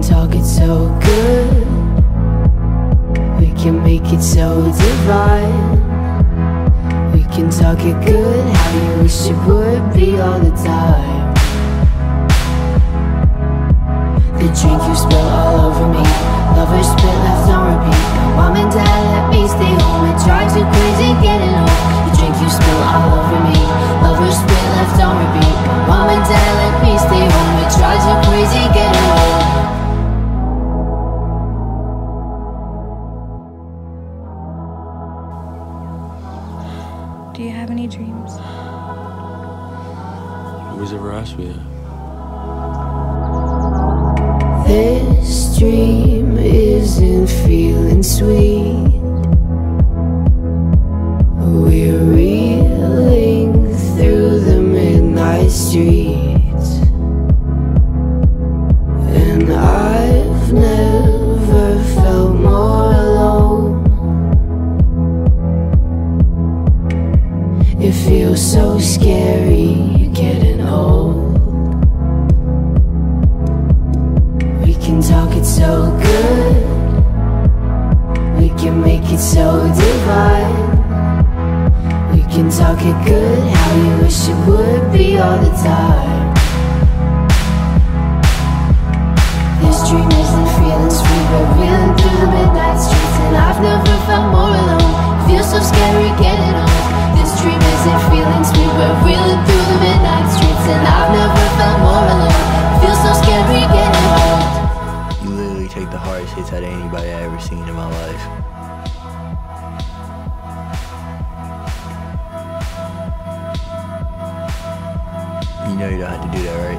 can talk it so good. We can make it so divine. We can talk it good, how you wish it would be all the time. The drink you spill all over me, lovers spit left on repeat. Do you have any dreams? Nobody's ever asked me that. This dream isn't feeling sweet. We're reeling through the midnight streets. It feels so scary getting old. We can talk it so good. We can make it so divine. We can talk it good, how you wish it would be all the time. This dream isn't feeling sweet, but reeling through the midnight streets, and I've never felt the hardest hits out of anybody I ever seen in my life. You know you don't have to do that, right?